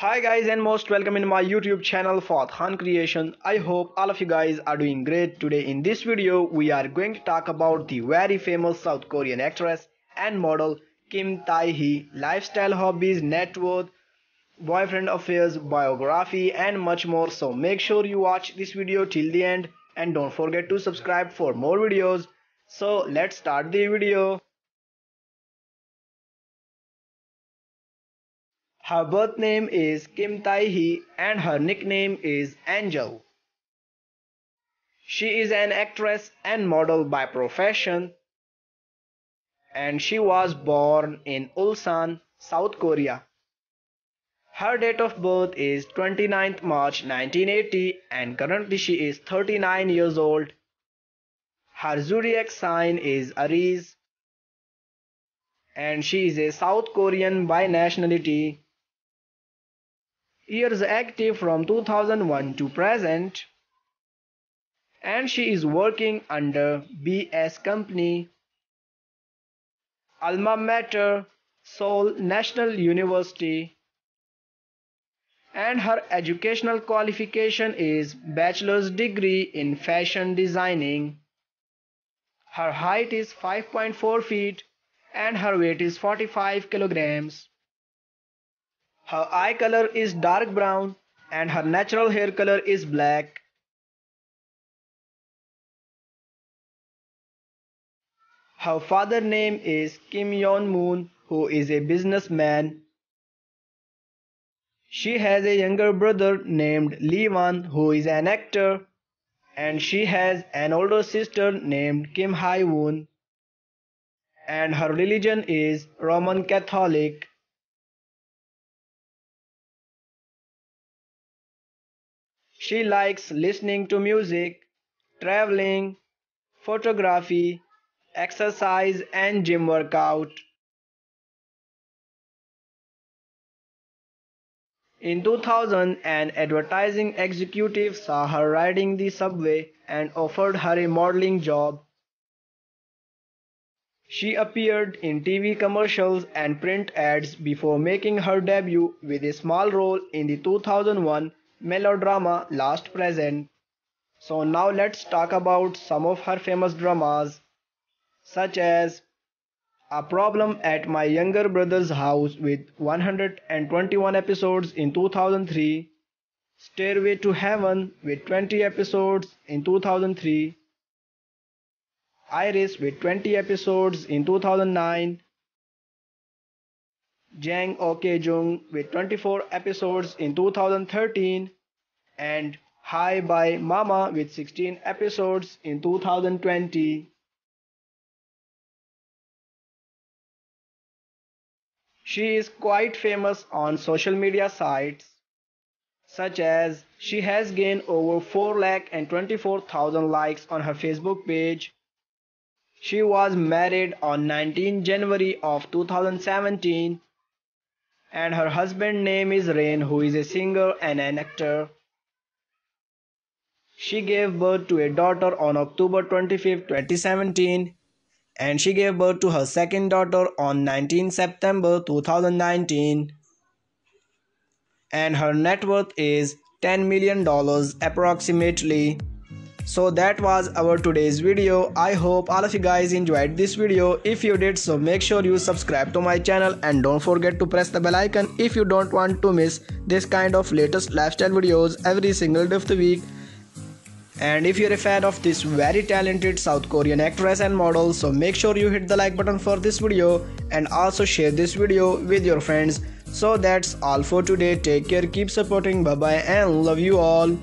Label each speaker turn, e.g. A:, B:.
A: Hi guys and most welcome in my YouTube channel Fawad Khan Creation. I hope all of you guys are doing great. Today in this video we are going to talk about the very famous South Korean actress and model Kim Tae-hee, lifestyle hobbies, net worth, boyfriend affairs, biography and much more. So make sure you watch this video till the end and don't forget to subscribe for more videos. So let's start the video. Her birth name is Kim Tae-hee and her nickname is Angel. She is an actress and model by profession and she was born in Ulsan, South Korea. Her date of birth is 29th March 1980 and currently she is 39 years old. Her zodiac sign is Aries and she is a South Korean by nationality years active from 2001 to present and she is working under BS Company, Alma Mater, Seoul National University and her educational qualification is bachelor's degree in fashion designing. Her height is 5.4 feet and her weight is 45 kilograms. Her eye color is dark brown and her natural hair color is black. Her father name is Kim Yon Moon who is a businessman. She has a younger brother named Lee Wan who is an actor and she has an older sister named Kim Hai Woon and her religion is Roman Catholic. She likes listening to music, traveling, photography, exercise and gym workout. In 2000, an advertising executive saw her riding the subway and offered her a modeling job. She appeared in TV commercials and print ads before making her debut with a small role in the 2001 melodrama Last Present. So now let's talk about some of her famous dramas such as A Problem at My Younger Brother's House with 121 episodes in 2003, Stairway to Heaven with 20 episodes in 2003, Iris with 20 episodes in 2009, Jang Ok Jung with 24 episodes in 2013 and Hi Bye Mama with 16 episodes in 2020. She is quite famous on social media sites such as she has gained over 4 lakh and 24,000 likes on her Facebook page. She was married on 19 January of 2017 and her husband name is Rain who is a singer and an actor. She gave birth to a daughter on October 25, 2017 and she gave birth to her second daughter on 19 September 2019 and her net worth is 10 million dollars approximately. So that was our today's video. I hope all of you guys enjoyed this video. If you did so make sure you subscribe to my channel and don't forget to press the bell icon if you don't want to miss this kind of latest lifestyle videos every single day of the week. And if you're a fan of this very talented South Korean actress and model so make sure you hit the like button for this video and also share this video with your friends. So that's all for today. Take care, keep supporting, bye bye and love you all.